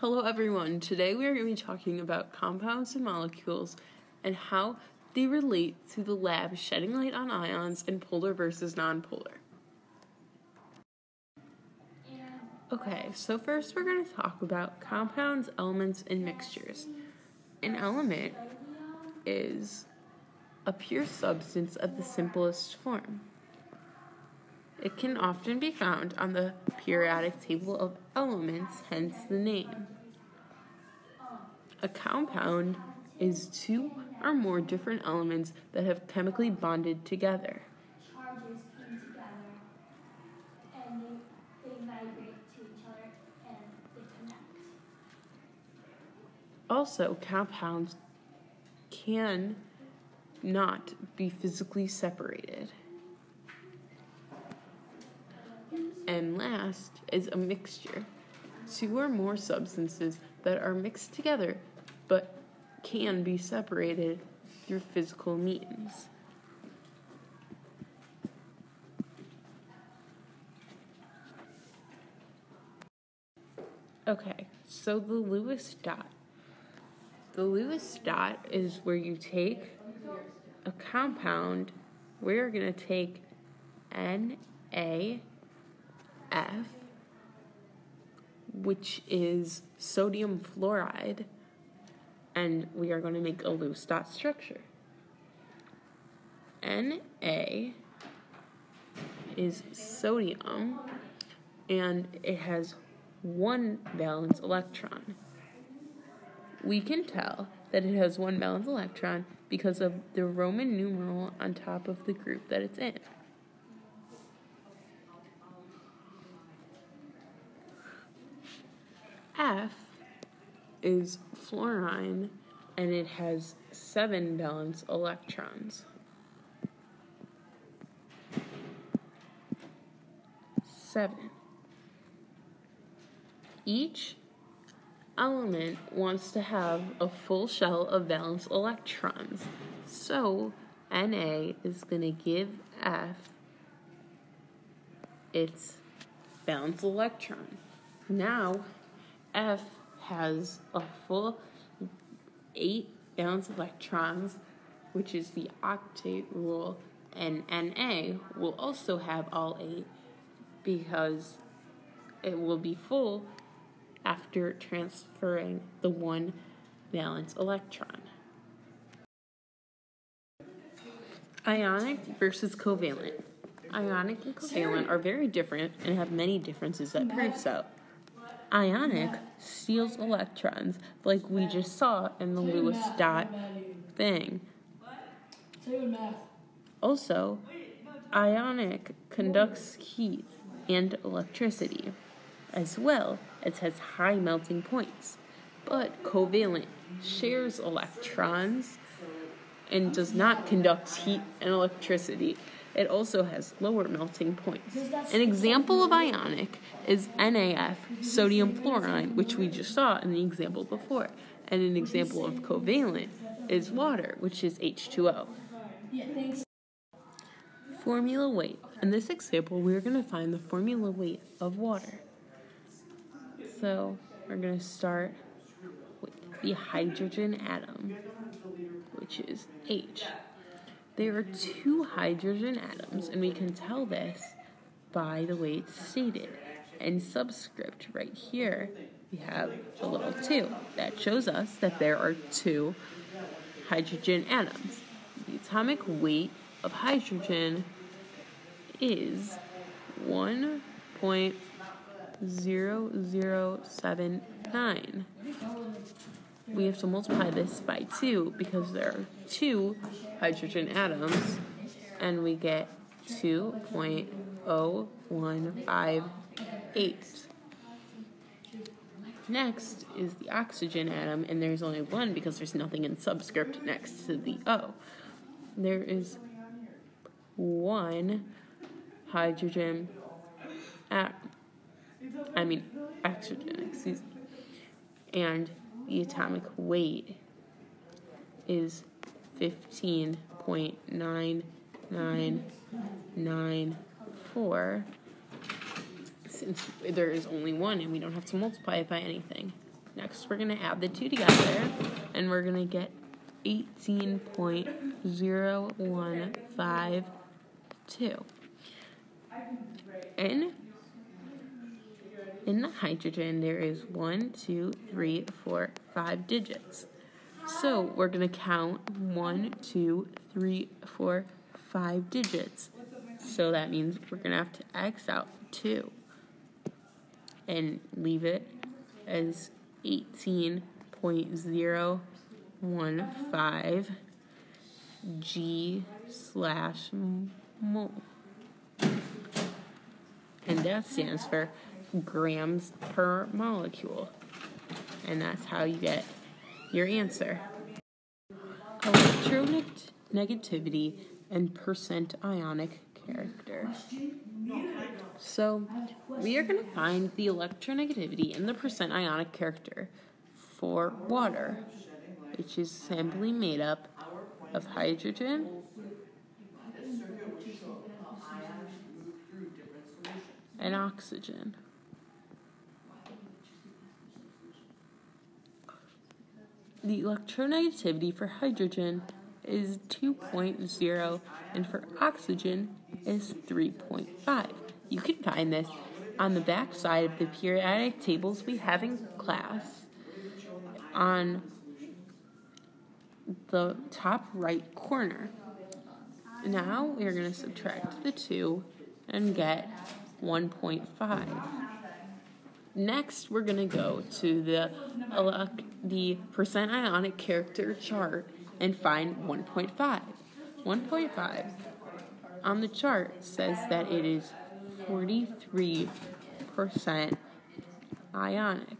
Hello, everyone. Today we are going to be talking about compounds and molecules and how they relate to the lab shedding light on ions and polar versus nonpolar. Okay, so first we're going to talk about compounds, elements, and mixtures. An element is a pure substance of the simplest form. It can often be found on the periodic table of elements, hence the name. A compound is two or more different elements that have chemically bonded together. charges came together and they, they vibrate to each other and they connect. Also, compounds can not be physically separated. And last is a mixture. Two or more substances that are mixed together but can be separated through physical means. Okay, so the Lewis dot. The Lewis dot is where you take a compound. We're going to take NaF, which is sodium fluoride, and we are going to make a Lewis dot structure. Na is sodium, and it has one valence electron. We can tell that it has one valence electron because of the Roman numeral on top of the group that it's in. F is fluorine and it has seven valence electrons. Seven. Each element wants to have a full shell of valence electrons. So Na is going to give F its valence electron. Now F has a full eight valence electrons, which is the octet rule, and Na will also have all eight because it will be full after transferring the one valence electron. Ionic versus covalent. Ionic and covalent are very different and have many differences that mm-hmm. prove so. Ionic steals electrons, like we just saw in the Lewis dot thing. Also, ionic conducts heat and electricity, as well as has high melting points. But covalent shares electrons and does not conduct heat and electricity. It also has lower melting points. An example of ionic is NaF, sodium fluoride, which we just saw in the example before. And an example of covalent is water, which is H2O. Formula weight. In this example, we're going to find the formula weight of water. So we're going to start with the hydrogen atom, which is H. There are two hydrogen atoms, and we can tell this by the way it's stated. In subscript right here, we have a little 2. That shows us that there are two hydrogen atoms. The atomic weight of hydrogen is 1.0079. We have to multiply this by 2 because there are two hydrogen atoms, and we get 2.0158. Next is the oxygen atom, and there's only one because there's nothing in subscript next to the O. There is one hydrogen atom. I mean, oxygen, excuse me. And the atomic weight is 15.9994 since there is only one and we don't have to multiply it by anything. Next, we're going to add the two together, and we're going to get 18.0152. In, in the hydrogen, there is one, two, three, four, five digits. So we're going to count one, two, three, four, five digits. So that means we're going to have to X out 2 and leave it as 18.015 G slash mole. And that stands for grams per molecule. And that's how you get your answer. Electronegativity and percent ionic character. So we are going to find the electronegativity and the percent ionic character for water, which is simply made up of hydrogen and oxygen. The electronegativity for hydrogen is 2.0 and for oxygen is 3.5. You can find this on the back side of the periodic tables we have in class on the top right corner. Now we are going to subtract the 2 and get 1.5. Next, we're going to go to the the percent ionic character chart and find 1.5. 1.5 on the chart says that it is 43% ionic.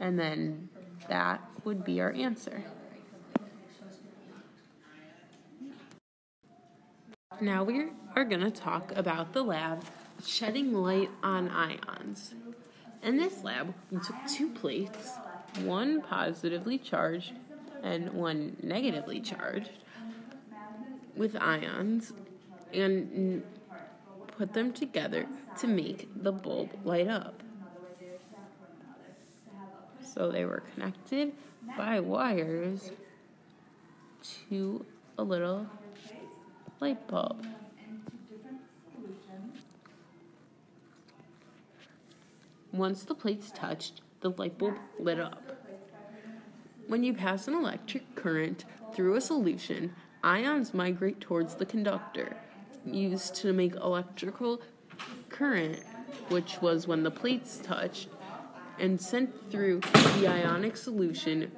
And then that would be our answer. Now we are going to talk about the lab shedding light on ions. In this lab, we took two plates, one positively charged and one negatively charged, with ions, and put them together to make the bulb light up. So they were connected by wires to a little light bulb. Once the plates touched, the light bulb lit up. When you pass an electric current through a solution, ions migrate towards the conductor, used to make electrical current, which was when the plates touched, and sent through the ionic solution.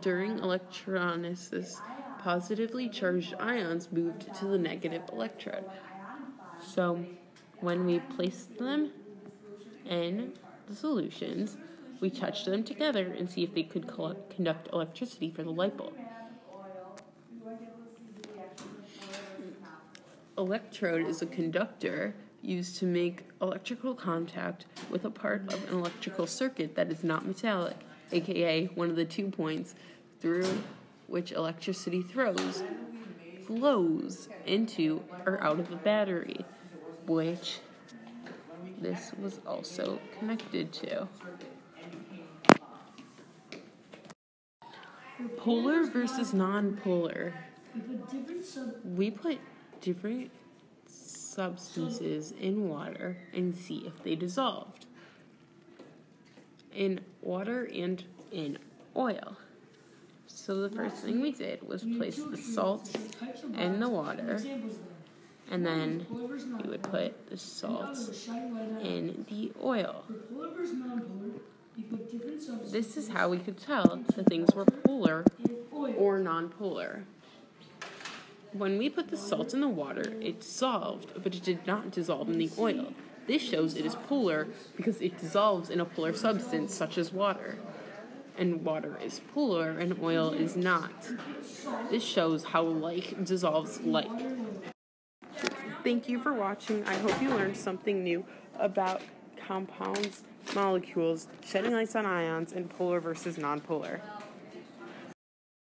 During electrolysis, positively charged ions moved to the negative electrode. So, when we placed them in the solutions, we touched them together and see if they could conduct electricity for the light bulb. Electrode is a conductor used to make electrical contact with a part of an electrical circuit that is not metallic, aka one of the two points through which electricity throws flows into or out of a battery, which this was also connected to. Polar versus non-polar. We put different substances in water and see if they dissolved. In water and in oil. So the first thing we did was place the salt in the water and then we would put the salt in the oil. This is how we could tell the things were polar or non-polar. When we put the salt in the water, it dissolved, but it did not dissolve in the oil. This shows it is polar because it dissolves in a polar substance such as water. And water is polar and oil is not. This shows how like dissolves like. Thank you for watching. I hope you learned something new about compounds, molecules, shedding lights on ions, and polar versus nonpolar.